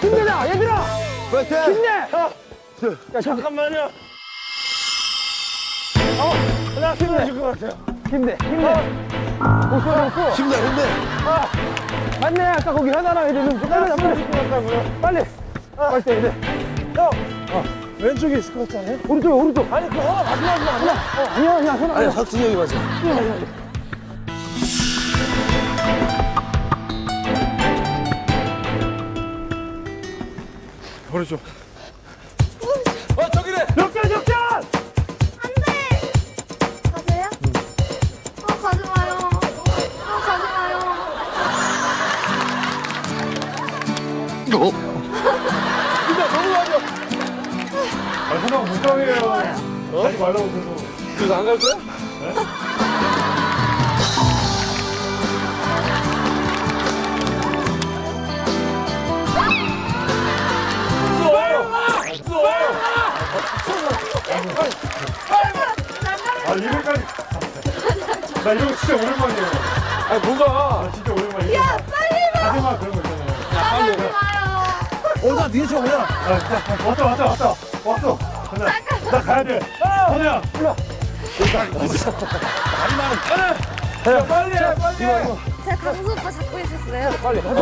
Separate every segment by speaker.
Speaker 1: 힘내자 얘들아!
Speaker 2: 파이팅!
Speaker 1: 어, 힘내
Speaker 3: 야 잠깐만요. 어나 힘내. 줄것 같아요.
Speaker 1: 힘내 힘내. 어. 오셔 놓고.
Speaker 2: 힘내 힘내.
Speaker 1: 아 맞네 아까 거기 하나랑 애들 좀 빨리
Speaker 3: 잡아줄 것 같다고요.
Speaker 1: 빨리. 아. 빨리 힘내
Speaker 3: 형 어. 왼쪽에 있을 것 같지 않아요?
Speaker 1: 오른쪽에 오른쪽.
Speaker 3: 아니 그 하나 마지막으로 아니야?
Speaker 1: 어. 아니야 아니야 아니야.
Speaker 2: 석진이 형이 맞아.
Speaker 3: 네, 네, 네. 보내줘.
Speaker 2: 어 저기래.
Speaker 3: 역전 역전. 안돼.
Speaker 4: 가세요? 응. 어 가지 마요. 어 가지 마요.
Speaker 3: 어? 진짜 너무 가려. 아 그만 무정이에요. 가지 말라고 계속.
Speaker 2: 그래서 안 갈 거야? 네?
Speaker 3: 아 이름까지. 나 이거 진짜 오랜만이에요.
Speaker 2: 아 뭐가?
Speaker 3: 나 진짜 오랜만이에요.
Speaker 4: 야 빨리 와.
Speaker 3: 하지마 그런 거 있잖아요.
Speaker 4: 빨리 와요
Speaker 2: 어나 니네 차 오냐
Speaker 3: 왔다 왔다 왔다. 왔어. 하나 나 가야 돼. 하나
Speaker 2: 올라 다리 많은 하나 빨리 해 빨리 해
Speaker 4: 제가 강수 오빠 잡고 있었어요.
Speaker 2: 빨리 하자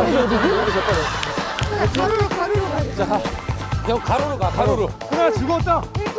Speaker 4: 가로로 가로로.
Speaker 2: 가자 야 가로로 가 가로로.
Speaker 3: 하나 즐거웠다.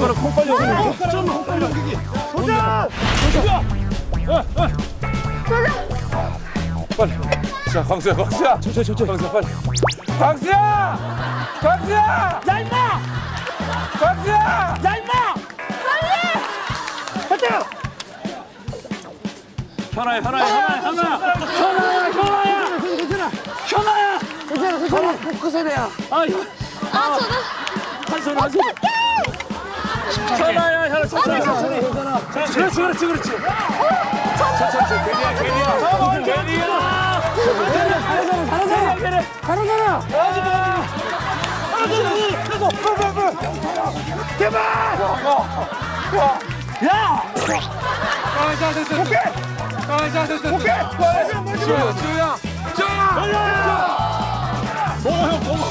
Speaker 4: 손가락
Speaker 3: 콩빨리
Speaker 4: 옮기기
Speaker 2: 좀 콩빨리 옮기기 도전! 도전! 빨리 자 광수야 광수야 천천히 천천히 광수야 빨리 광수야! 광수야! 야 임마! 광수야! 야 임마! 빨리! 됐다!
Speaker 3: 현아야 현아야 현아야 현아야 현아야 현아야
Speaker 1: 괜찮아
Speaker 3: 현아야
Speaker 1: 괜찮아 괜찮아
Speaker 2: 포커스 해야
Speaker 3: 아, 아,
Speaker 4: 아 저는
Speaker 3: 한 손, 한 손. 천천히. 천천히, 천천히. 그렇지, 그렇지, 그렇지. 천천히. 괜히야, 괜히야. 괜히야.
Speaker 1: 잘하잖아, 잘하잖아. 잘하잖아.
Speaker 3: 제발! 야! 가만자 됐어. 오케이. 가만자 됐어. 오케이.
Speaker 2: 가만자 멀지 마. 지우야. 지우야. 걸려.
Speaker 3: 먹어 형 먹어.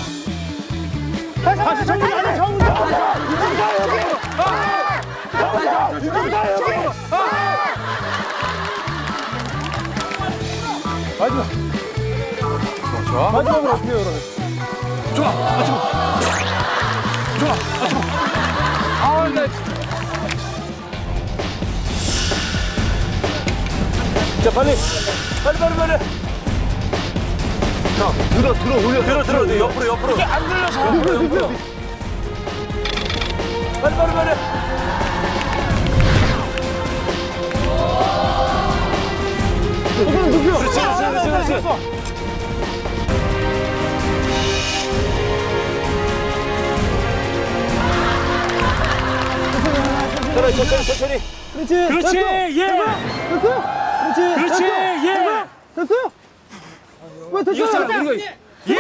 Speaker 3: 다시 정리. 정리.
Speaker 2: 좋아.
Speaker 3: 마지막으로 어떻게 해요, 여러분? 좋아, 아, 지금. 좋아, 아, 지금. 아, 나. 자, 빨리. 빨리, 빨리, 빨리. 자, 들어, 들어, 올려. 들어, 들어, 들어. 옆으로, 옆으로. 이게 안 들려서. 옆으로, 옆으로. 빨리, 빨리, 빨리. 그렇지, 그렇지, 아, 그렇지. 천천히 천천히 천천히.
Speaker 1: 그렇지.
Speaker 3: 그렇지. 예.
Speaker 1: 됐어요. 그렇지.
Speaker 3: 그렇지. 예.
Speaker 1: 됐어요. 왜
Speaker 2: 됐어요? 이거 예.
Speaker 3: 예.